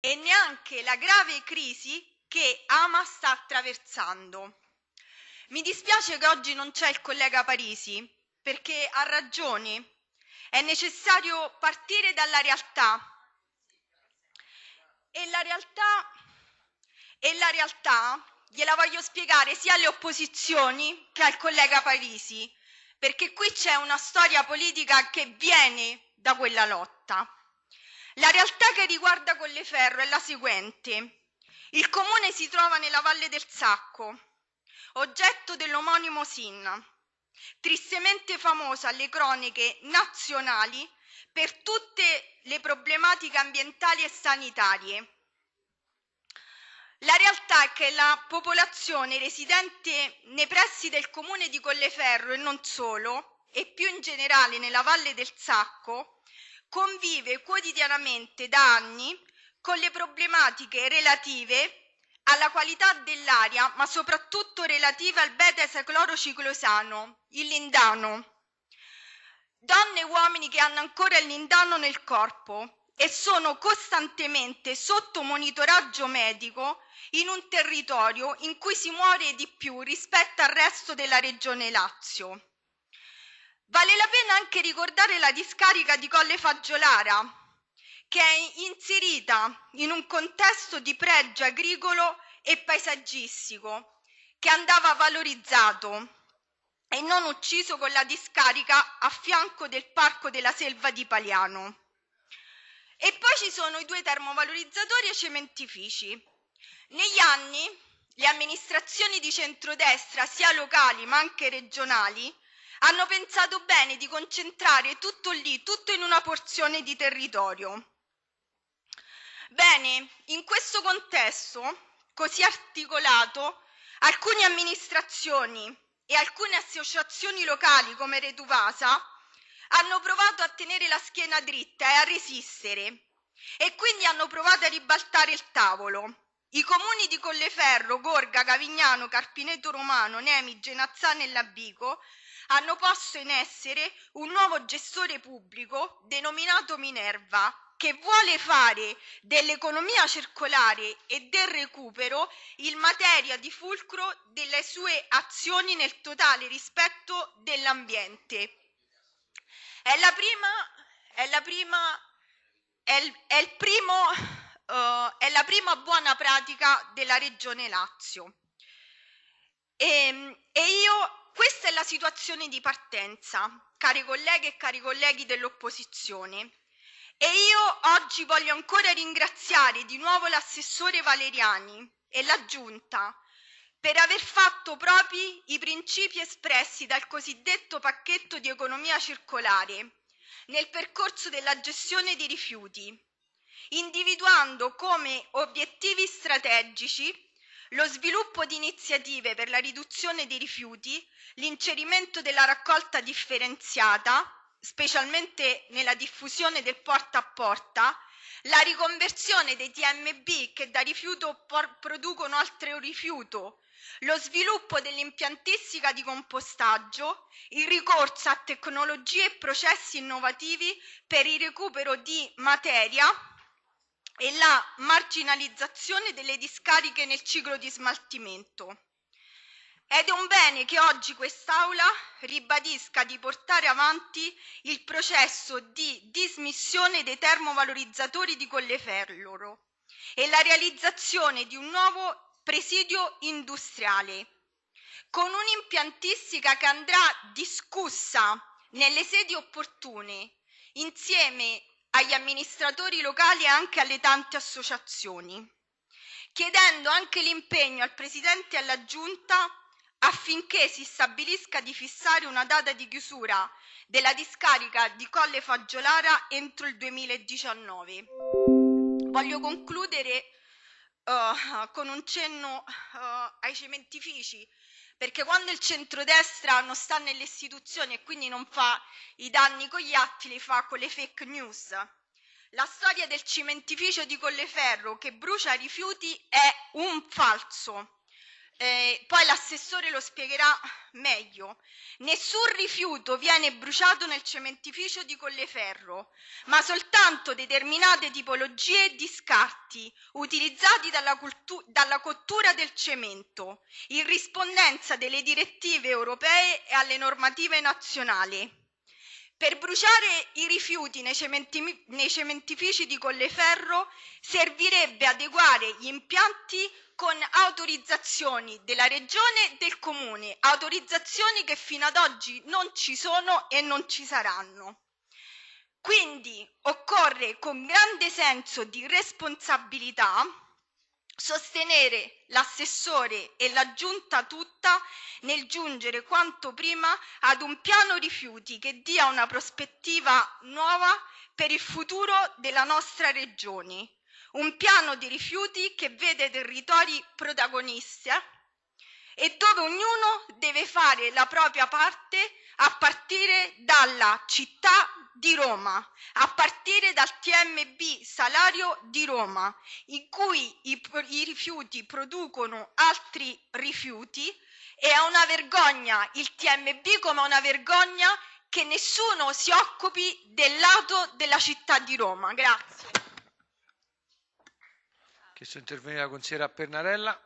e neanche la grave crisi che Ama sta attraversando. Mi dispiace che oggi non c'è il collega Parisi, perché ha ragione. È necessario partire dalla realtà. E la realtà, e la realtà gliela voglio spiegare sia alle opposizioni che al collega Parisi, perché qui c'è una storia politica che viene da quella lotta. La realtà che riguarda Colleferro è la seguente. Il comune si trova nella Valle del Sacco, oggetto dell'omonimo SIN, tristemente famosa alle cronache nazionali per tutte le problematiche ambientali e sanitarie. La realtà è che la popolazione residente nei pressi del comune di Colleferro e non solo, e più in generale nella Valle del Sacco, convive quotidianamente da anni con le problematiche relative alla qualità dell'aria, ma soprattutto relative al beta-esaclorociclosano, il lindano. Donne e uomini che hanno ancora il lindano nel corpo e sono costantemente sotto monitoraggio medico in un territorio in cui si muore di più rispetto al resto della regione Lazio. Vale la pena anche ricordare la discarica di Colle Faggiolara, che è inserita in un contesto di pregio agricolo e paesaggistico che andava valorizzato e non ucciso con la discarica a fianco del Parco della Selva di Paliano. E poi ci sono i due termovalorizzatori e cementifici. Negli anni le amministrazioni di centrodestra, sia locali ma anche regionali, hanno pensato bene di concentrare tutto lì, tutto in una porzione di territorio. Bene, in questo contesto così articolato, alcune amministrazioni e alcune associazioni locali come Retuvasa hanno provato a tenere la schiena dritta e a resistere e quindi hanno provato a ribaltare il tavolo. I comuni di Colleferro, Gorga, Cavignano, Carpineto Romano, Nemi, Genazzano e Labico hanno posto in essere un nuovo gestore pubblico denominato Minerva, che vuole fare dell'economia circolare e del recupero il materia di fulcro delle sue azioni nel totale rispetto dell'ambiente. È la prima, è la prima, è il, è il primo, uh, è la prima buona pratica della Regione Lazio. E, ehm, e io questa è la situazione di partenza, care colleghe e cari colleghi dell'opposizione. E io oggi voglio ancora ringraziare di nuovo l'assessore Valeriani e la Giunta per aver fatto propri i principi espressi dal cosiddetto pacchetto di economia circolare nel percorso della gestione dei rifiuti, individuando come obiettivi strategici lo sviluppo di iniziative per la riduzione dei rifiuti, l'incerimento della raccolta differenziata, specialmente nella diffusione del porta a porta, la riconversione dei TMB che da rifiuto producono altro rifiuto, lo sviluppo dell'impiantistica di compostaggio, il ricorso a tecnologie e processi innovativi per il recupero di materia e la marginalizzazione delle discariche nel ciclo di smaltimento. Ed è un bene che oggi quest'Aula ribadisca di portare avanti il processo di dismissione dei termovalorizzatori di Colleferro e la realizzazione di un nuovo presidio industriale, con un'impiantistica che andrà discussa nelle sedi opportune, insieme agli amministratori locali e anche alle tante associazioni, chiedendo anche l'impegno al Presidente e alla Giunta affinché si stabilisca di fissare una data di chiusura della discarica di Colle Faggiolara entro il 2019. Voglio concludere uh, con un cenno uh, ai cementifici perché quando il centrodestra non sta nelle istituzioni e quindi non fa i danni con gli atti, li fa con le fake news. La storia del cementificio di Colleferro che brucia rifiuti è un falso. Eh, poi l'assessore lo spiegherà meglio. Nessun rifiuto viene bruciato nel cementificio di Colleferro, ma soltanto determinate tipologie di scarti utilizzati dalla, cultu- dalla cottura del cemento, in rispondenza delle direttive europee e alle normative nazionali. Per bruciare i rifiuti nei, cementi- nei cementifici di Colleferro servirebbe adeguare gli impianti con autorizzazioni della regione e del comune, autorizzazioni che fino ad oggi non ci sono e non ci saranno. Quindi occorre con grande senso di responsabilità sostenere l'assessore e la giunta tutta nel giungere quanto prima ad un piano rifiuti che dia una prospettiva nuova per il futuro della nostra regione. Un piano di rifiuti che vede territori protagonisti e dove ognuno deve fare la propria parte a partire dalla città di Roma, a partire dal TMB Salario di Roma, in cui i, i rifiuti producono altri rifiuti e è una vergogna il TMB come una vergogna che nessuno si occupi del lato della città di Roma. Grazie. Chiesto intervenire la consigliera Pernarella.